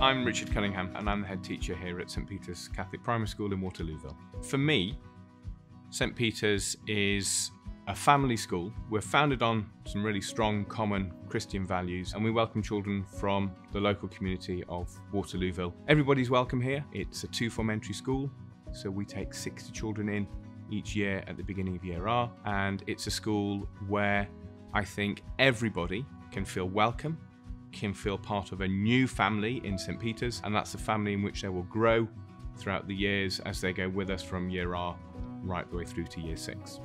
I'm Richard Cunningham and I'm the head teacher here at St Peter's Catholic Primary School in Waterlooville. For me, St Peter's is a family school. We're founded on some really strong common Christian values and we welcome children from the local community of Waterlooville. Everybody's welcome here. It's a two-form entry school, so we take 60 children in each year at the beginning of year R and it's a school where I think everybody can feel welcome can feel part of a new family in St. Peter's, and that's a family in which they will grow throughout the years as they go with us from year R right the way through to year six.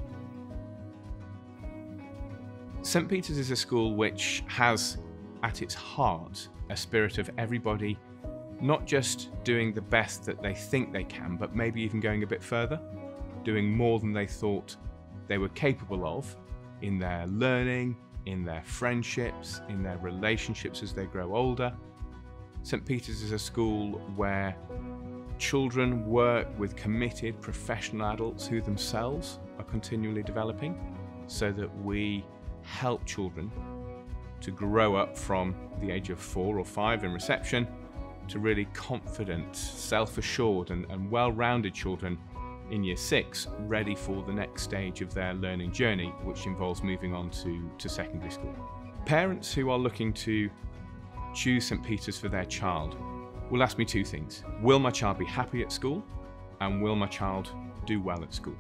St. Peter's is a school which has at its heart a spirit of everybody not just doing the best that they think they can, but maybe even going a bit further, doing more than they thought they were capable of in their learning, in their friendships, in their relationships as they grow older. St. Peter's is a school where children work with committed professional adults who themselves are continually developing so that we help children to grow up from the age of four or five in reception to really confident, self assured, and, and well rounded children in year six ready for the next stage of their learning journey, which involves moving on to, to secondary school. Parents who are looking to choose St. Peter's for their child will ask me two things. Will my child be happy at school? And will my child do well at school?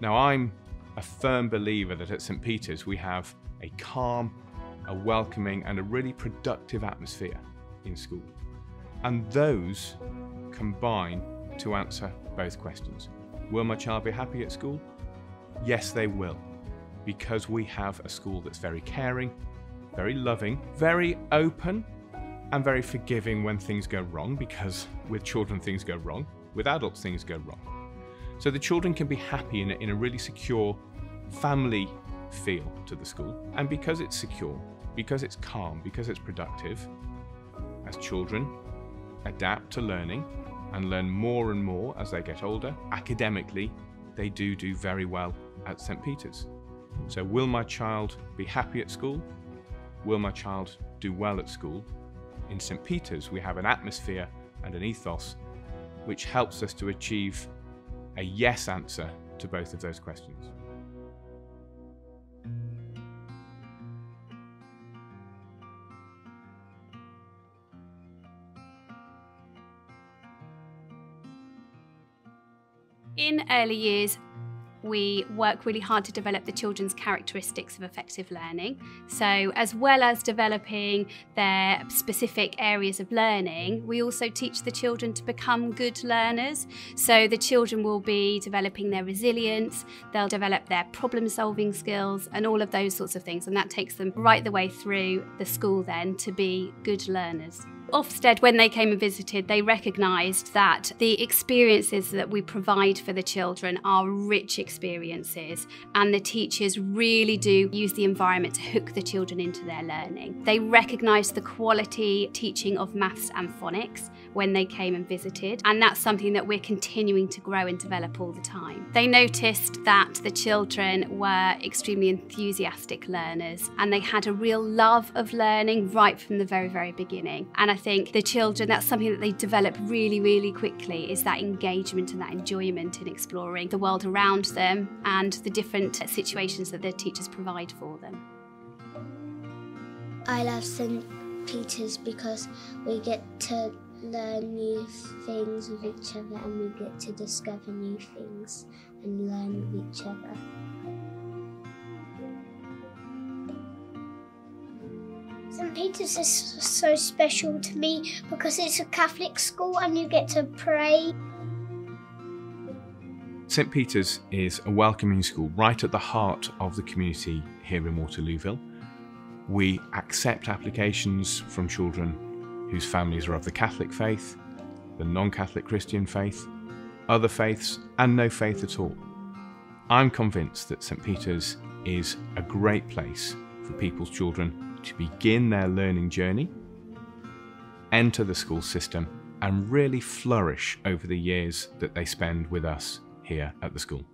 Now, I'm a firm believer that at St. Peter's we have a calm, a welcoming, and a really productive atmosphere in school. And those combine to answer both questions. Will my child be happy at school? Yes, they will, because we have a school that's very caring, very loving, very open, and very forgiving when things go wrong, because with children things go wrong, with adults things go wrong. So the children can be happy in a, in a really secure family feel to the school. And because it's secure, because it's calm, because it's productive, as children adapt to learning, and learn more and more as they get older. Academically, they do do very well at St. Peter's. So, will my child be happy at school? Will my child do well at school? In St. Peter's, we have an atmosphere and an ethos which helps us to achieve a yes answer to both of those questions. In early years, we work really hard to develop the children's characteristics of effective learning. So, as well as developing their specific areas of learning, we also teach the children to become good learners. So, the children will be developing their resilience, they'll develop their problem solving skills, and all of those sorts of things. And that takes them right the way through the school then to be good learners. Ofsted, when they came and visited, they recognised that the experiences that we provide for the children are rich experiences, and the teachers really do use the environment to hook the children into their learning. They recognised the quality teaching of maths and phonics when they came and visited, and that's something that we're continuing to grow and develop all the time. They noticed that the children were extremely enthusiastic learners and they had a real love of learning right from the very, very beginning. And I think the children, that's something that they develop really, really quickly is that engagement and that enjoyment in exploring the world around them and the different situations that their teachers provide for them. I love St. Peter's because we get to learn new things with each other and we get to discover new things and learn with each other. St. Peter's is so special to me because it's a Catholic school and you get to pray. St. Peter's is a welcoming school right at the heart of the community here in Waterlooville. We accept applications from children whose families are of the Catholic faith, the non Catholic Christian faith, other faiths, and no faith at all. I'm convinced that St. Peter's is a great place for people's children to begin their learning journey, enter the school system, and really flourish over the years that they spend with us here at the school.